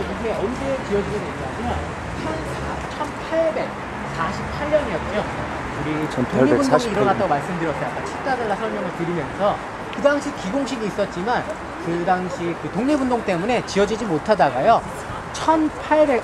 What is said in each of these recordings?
이게 언제 지어지게 됐냐면 1848년이었죠. 우리 1848 독립운동이 일어났다고 말씀드렸어요. 아까 치타델라 설명을 드리면서 그 당시 기공식이 있었지만 그 당시 그 독립운동 때문에 지어지지 못하다가요.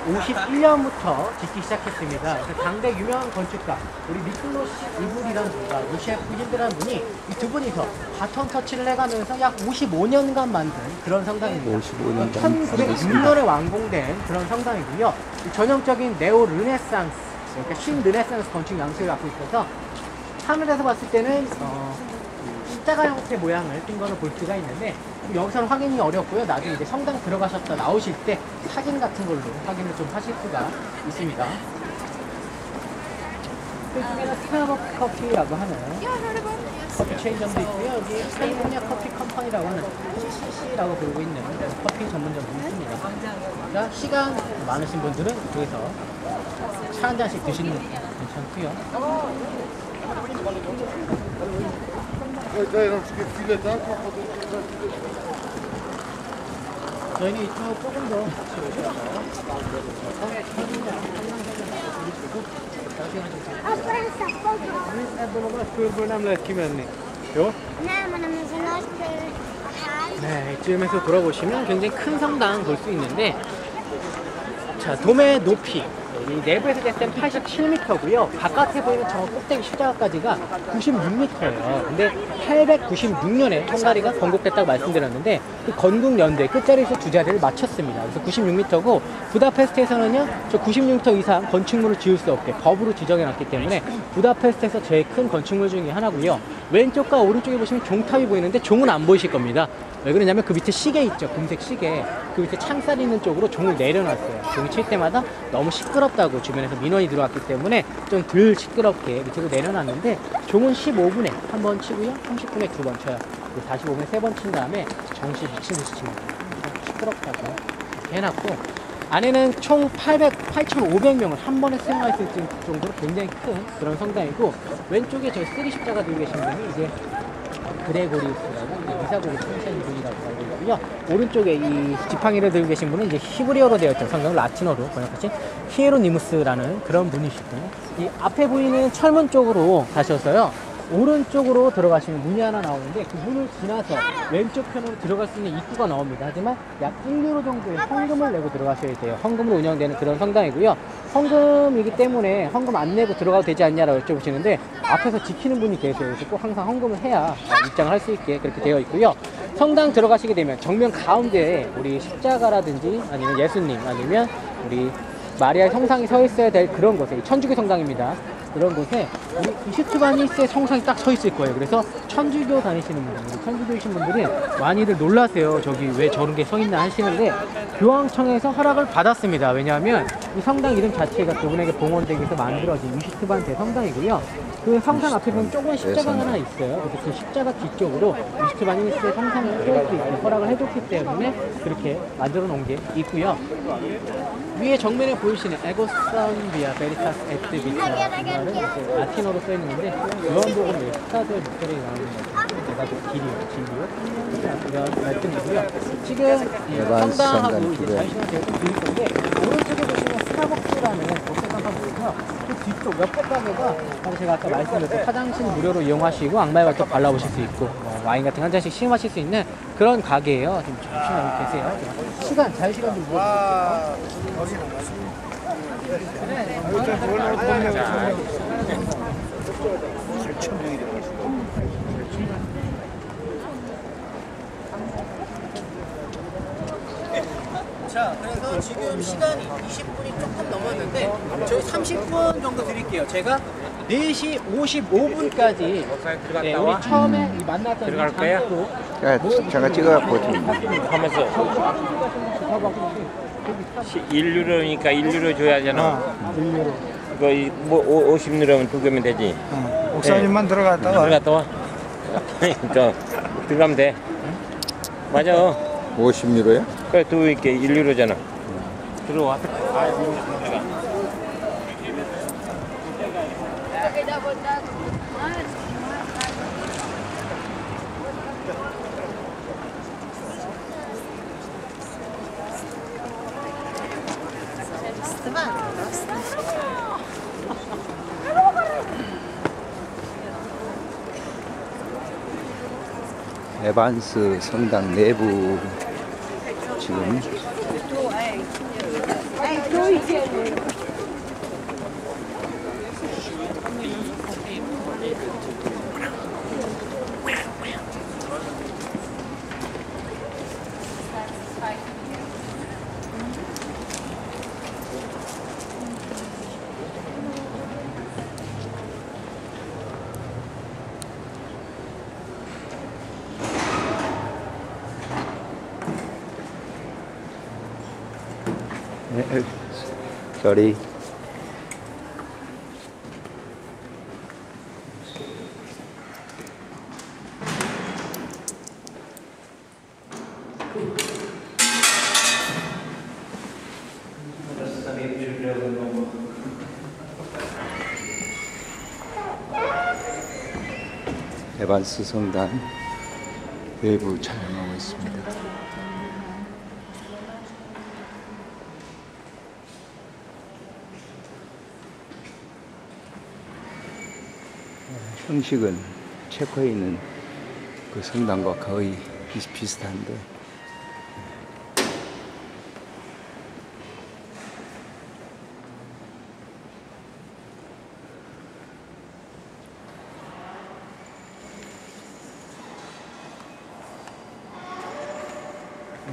1851년부터 짓기 시작했습니다. 그래서 당대 유명한 건축가 우리 미클로시 이블이라는 분과 루시에프 힌드라는 분이 이 두 분이서 바톤 터치를 해가면서 약 55년간 만든 그런 성당입니다. 55년간 1906년에 완공된 그런 성당이고요. 이 전형적인 네오 르네상스, 그러니까 신 르네상스 건축 양식을 갖고 있어서 하늘에서 봤을 때는 어, 십자가 형태 모양을 띈 거를 볼 수가 있는데 여기서는 확인이 어렵고요. 나중에 이제 성당 들어가셨다 나오실 때 사진 같은 걸로 확인을 좀 하실 수가 있습니다. 그중에는 스타벅스 커피라고 하는 커피 체인점도 있고요. 여기 캘리포니아 커피 컴퍼니라고 하는 CCC라고 부르고 있는 커피 전문점도 있습니다. 그러니까 시간 많으신 분들은 여기서 차 한 잔씩 드시는 것도 괜찮고요. 저희는 이쪽 조금 더 요? Nej, men om en sån här spel här. 네, 이쯤에서 돌아보시면 굉장히 큰 성당 볼 수 있는데 자, 도매의 높이 이 내부에서 봤을 땐 87m고요. 바깥에 보이는 저 꼭대기 십자가까지가 96m예요. 근데 896년에 헝가리가 건국됐다고 말씀드렸는데 그 건국 연도에 끝자리에서 두 자리를 맞췄습니다. 그래서 96m고 부다페스트에서는요, 저 96m 이상 건축물을 지을 수 없게 법으로 지정해놨기 때문에 부다페스트에서 제일 큰 건축물 중에 하나고요. 왼쪽과 오른쪽에 보시면 종탑이 보이는데 종은 안 보이실 겁니다. 왜 그러냐면 그 밑에 시계 있죠. 금색 시계. 그 밑에 창살 있는 쪽으로 종을 내려놨어요. 종이 칠 때마다 너무 시끄럽 다고 주변에서 민원이 들어왔기 때문에 좀 덜 시끄럽게 밑으로 내려놨는데 종은 15분에 한 번 치고요. 30분에 두 번 쳐요. 그리고 45분에 세 번 친 다음에 정시 미친 듯이 칩니다. 시끄럽다고 해놨고 안에는 총 800, 8,500명을 한 번에 수용할 수 있을 정도로 굉장히 큰 그런 성당이고 왼쪽에 저 three 십자가 들고 계신 분이 이제 그레고리우스라고 이사고리 알고 있고요. 오른쪽에 이 지팡이를 들고 계신 분은 이제 히브리어로 되어 있죠. 성경 라틴어로 번역하신 히에로니무스라는 그런 분이시고 이 앞에 보이는 철문 쪽으로 가셔서요. 오른쪽으로 들어가시면 문이 하나 나오는데 그 문을 지나서 왼쪽 편으로 들어갈 수 있는 입구가 나옵니다. 하지만 약 1유로 정도의 헌금을 내고 들어가셔야 돼요. 헌금으로 운영되는 그런 성당이고요. 헌금이기 때문에 헌금 안 내고 들어가도 되지 않냐라고 여쭤보시는데 앞에서 지키는 분이 계세요. 그래서 꼭 항상 헌금을 해야 입장을 할 수 있게 그렇게 되어 있고요. 성당 들어가시게 되면 정면 가운데에 우리 십자가라든지 아니면 예수님 아니면 우리 마리아의 성상이 서 있어야 될 그런 곳에 이 천주교 성당입니다. 그런 곳에 우리 이슈트바니스의 성상이 딱 서 있을 거예요. 그래서 천주교 다니시는 분들, 천주교이신 분들이 많이들 놀라세요. 저기 왜 저런 게 서 있나 하시는데 교황청에서 허락을 받았습니다. 왜냐하면 이 성당 이름 자체가 그분에게 봉헌되기 위해서 만들어진 이슈트반 대성당이고요. 그 성상 앞에 보면 조그만 십자가 하나 있어요. 그래서 그 십자가 뒤쪽으로 이슈트바니스의 성상을 세울 수 허락을 해줬기 때문에 그렇게 만들어 놓은 게 있고요. 위에 정면에 보이시는 Ego sum via veritas et vita라는 라틴어로 써 있는 건데 요한복음 의 스타들 목소리 나오는 거 제가 그 길이요 진리요 이런 말씀이고요 지금 성당하고 성당 이제. 잠시만 제가 좀 드릴 건데 오른쪽에 보시면 스타벅스라는 보이고요 그 뒤쪽 옆에 가게가 바로 제가 아까 말씀드렸던 화장실 무료로 이용하시고 악마의 발톱 발라보실 수 있고 뭐 와인 같은 거한 잔씩 시음하실 수 있는 그런 가게예요 지금 잠시만 여기 계세요 시간 자유 시간 좀 물어볼게요 자, 그래서 지금 시간이 20분이 조금 넘었는데 저희 30분 정도 드릴게요. 제가 4시 55분까지 네, 우리 처음에 이 만났던 들어갈 이 거야? 장소로 야, 제가 찍어갖고 좀 하면서 시- 1유로니까 1유로 줘야 하잖아. 이거 이- 뭐 50유로면 두 개면 되지. 목사님만 들어갔다 와. 들어갔다 와. 저 들어가면 돼. 맞아. 50유로야? 그래 두 이렇게 1유로잖아. 들어와. 에반스 성당 내부 지금 sorry 에반스 성당 외부 촬영하고 있습니다. 형식은 체코에 있는 그 성당과 거의 비슷비슷한데.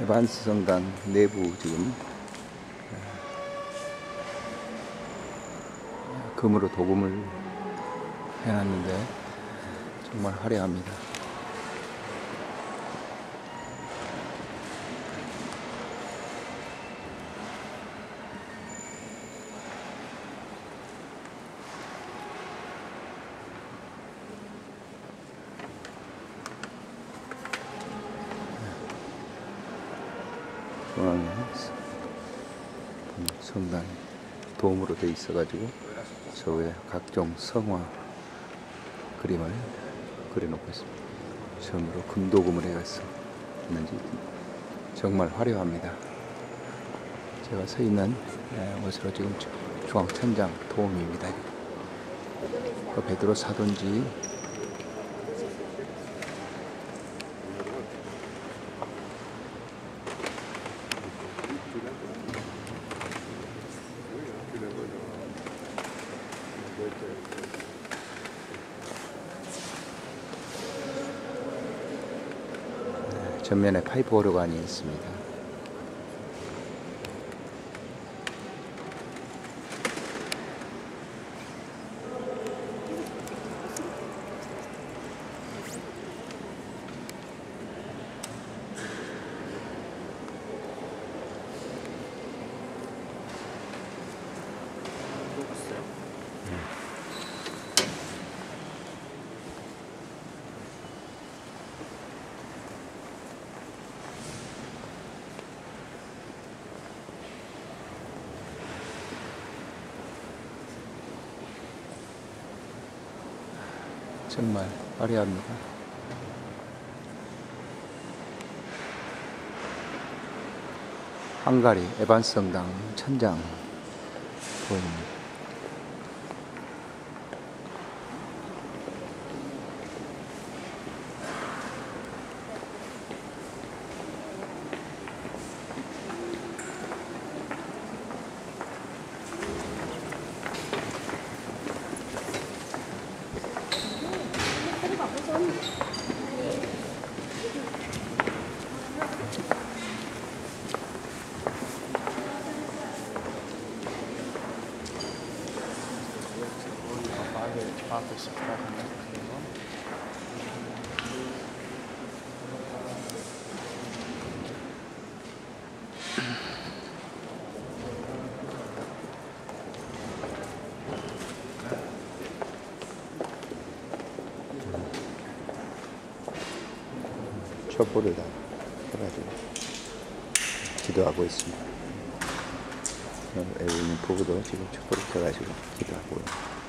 에반스 성당 내부 지금 금으로 도금을 해놨는데 정말 화려합니다. 중앙에 성당 도움으로 돼 있어가지고 저 위에 각종 성화 그림을 그려놓고 있습니다. 처음으로 금도금을 해서 있는지 정말 화려합니다. 제가 서 있는 에, 곳으로 지금 주- 중앙천장 도움입니다. 그 베드로 사돈지 전면에 파이프 오르간이 있습니다. 정말 화려합니다. 헝가리 에반스 성당 천장 보입니다. 촛불을 다 해가지고 기도하고 있습니다. 있는 부부도 지금 촛불을 켜가지고 기도하고요.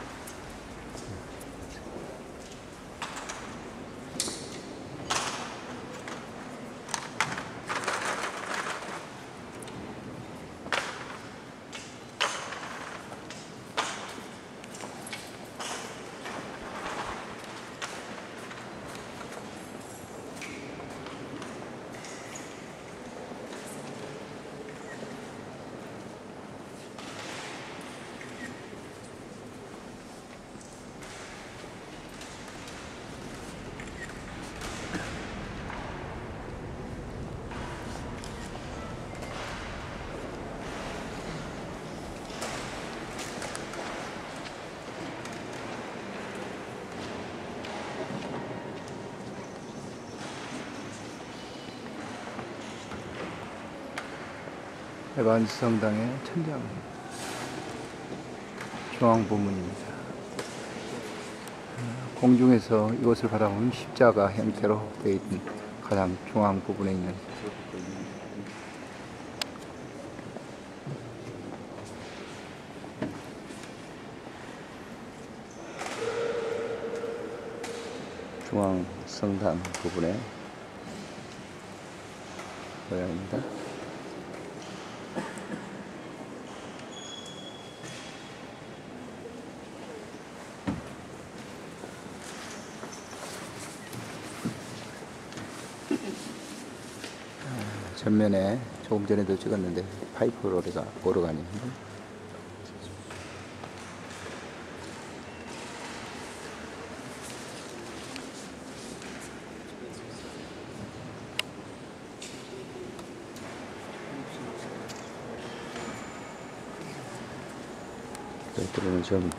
에반스 성당의 천장 중앙 부문입니다. 공중에서 이곳을 바라보면 십자가 형태로 되어 있는 가장 중앙 부분에 있는 중앙 성당 부분의 모양입니다. 전면에 조금 전에도 찍었는데 파이프 로드가 오르가니. 그들은 좀